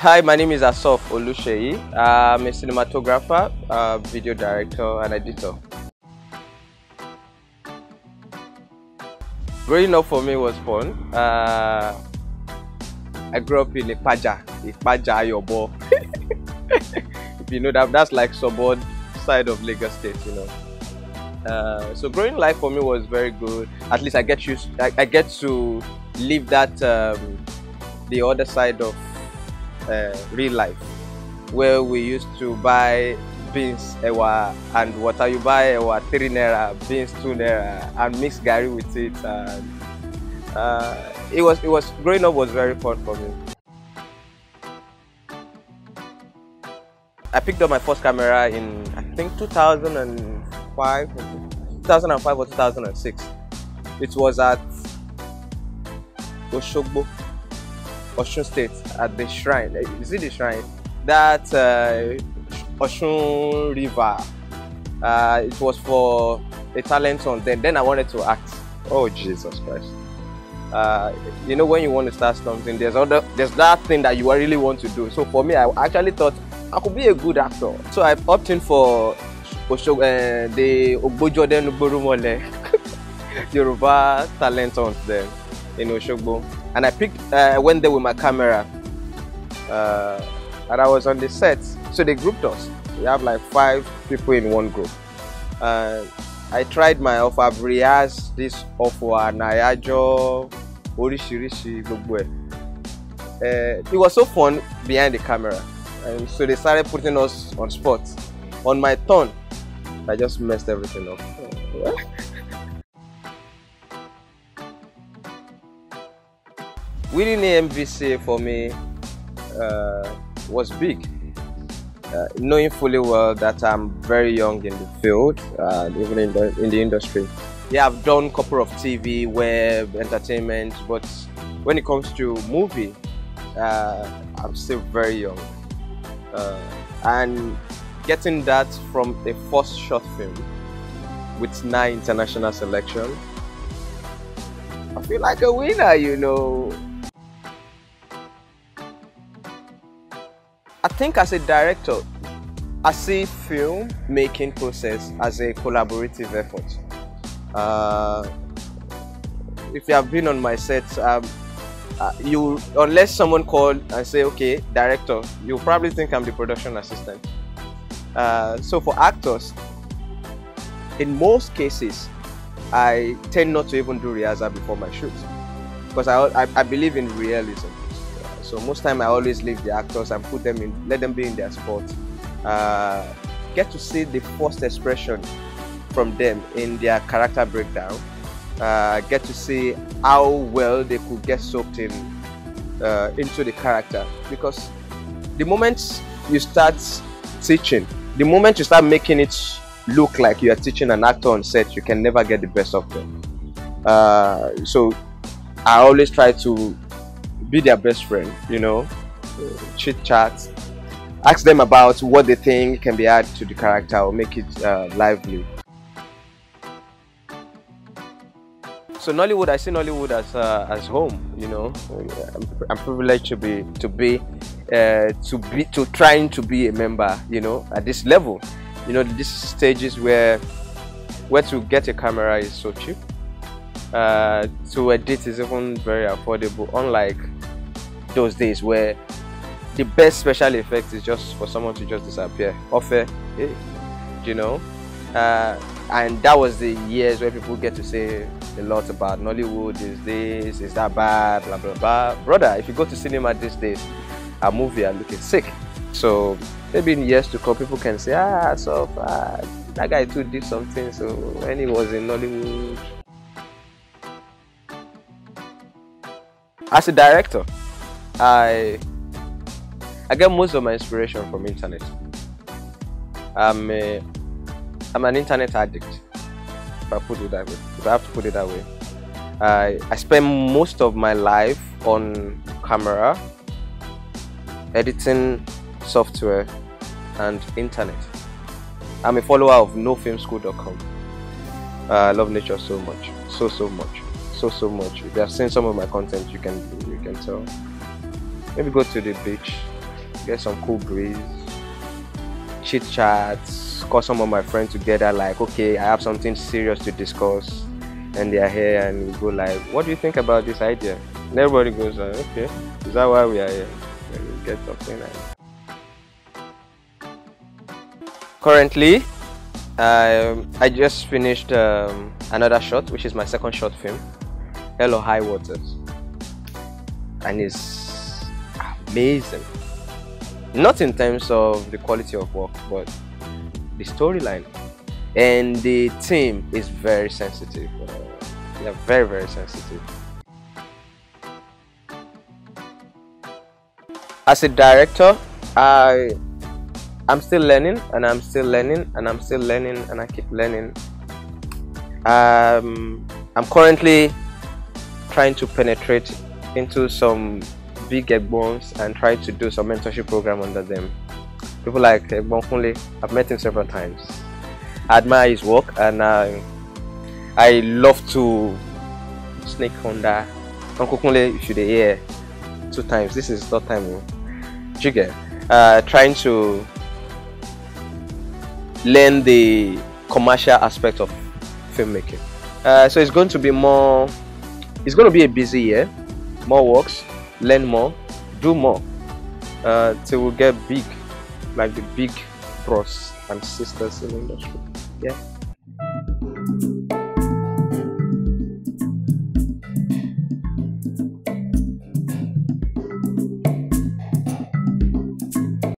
Hi, my name is Asurf Oluseyi. I'm a cinematographer, uh, video director, and editor. Growing up for me was fun. Uh, I grew up in Ipaja, Ipaja Ayobo. if you know that, that's like suburb side of Lagos State, you know. Uh, so growing life for me was very good. At least I get used, I, I get to live that um, the other side of uh, real life, where we used to buy beans ewa and water. You buy ewa three naira, beans two naira, and mix gari with it. And uh, it was it was growing up was very fun for me. I picked up my first camera in I think 2005, 2005 or 2006. It was at Oshogbo, Oshun State, at the shrine. You see the shrine? That uh, Oshun River. Uh, it was for a talent on Then, then I wanted to act. Oh Jesus Christ! Uh, you know when you want to start something, there's other, there's that thing that you really want to do. So for me, I actually thought I could be a good actor. So I opted for Osho, uh, the Ogbojoden Uborumole Yoruba talent hunt then in Oshogbo. And I picked, uh, I went there with my camera. Uh, and I was on the set. So they grouped us. We have like five people in one group. And I tried my offer. Rehearsed this offer, Nayajo, Orishirishi, gbogbo. Uh, it was so fun behind the camera. And so they started putting us on spot. On my turn, I just messed everything up. Winning the MVC for me uh, was big. Uh, knowing fully well that I'm very young in the field, uh, even in the, in the industry. Yeah, I've done a couple of TV, web, entertainment, but when it comes to movie, uh, I'm still very young. Uh, and getting that from a first short film with nine international selection, I feel like a winner, you know. Think as a director, I see film making process as a collaborative effort. Uh, if you have been on my sets, um, uh, you unless someone called and say, "Okay, director," you probably think I'm the production assistant. Uh, so for actors, in most cases, I tend not to even do rehearsal before my shoot because I, I, I believe in realism. So most time I always leave the actors and put them in, let them be in their spot. Uh, get to see the first expression from them in their character breakdown. Uh, get to see how well they could get soaked in uh, into the character because the moment you start teaching, the moment you start making it look like you are teaching an actor on set, you can never get the best of them. Uh, so I always try to be their best friend, you know, chit chat, ask them about what they think can be added to the character or make it uh, lively. So Nollywood, I see Nollywood as uh, as home. You know, I'm, I'm privileged to be to be uh, to be to trying to be a member. You know, at this level, you know, these stages where where to get a camera is so cheap. Uh, to edit is even very affordable, unlike those days where the best special effect is just for someone to just disappear. Offer, hey, you know. Uh, and that was the years where people get to say a lot about Nollywood is this, is that bad, blah blah blah. Brother, if you go to cinema these days, a movie are looking sick. So maybe in years to come, people can say, ah, so uh, that guy too did something. So when he was in Nollywood, as a director, I I get most of my inspiration from internet. I'm a, I'm an internet addict. If I put it that way, if I have to put it that way, I I spend most of my life on camera, editing software, and internet. I'm a follower of nofilmschool.com. Uh, I love nature so much, so so much, so so much. If you have seen some of my content, you can you can tell. Maybe go to the beach, get some cool breeze, chit chats, call some of my friends together. Like, okay, I have something serious to discuss, and they are here, and we go like, what do you think about this idea? And everybody goes, like, okay, is that why we are here? And we get something like. Currently, um, I just finished um, another shot, which is my second short film, Hello High Waters, and it's amazing. Not in terms of the quality of work, but the storyline and the team is very sensitive. Uh, yeah, very very sensitive. As a director, I I'm still learning and I'm still learning and I'm still learning and I keep learning. Um, I'm currently trying to penetrate into some big ones and try to do some mentorship program under them. People like Egbon Kunle, I've met him several times. I admire his work and uh, I love to sneak under Uncle Kunle you hear two times. This is third time. You get uh, trying to learn the commercial aspect of filmmaking. Uh, so it's going to be more, it's going to be a busy year, more works, learn more, do more, uh, till we get big, like the big bros and sisters in the industry. Yeah.